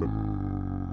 Hoffman.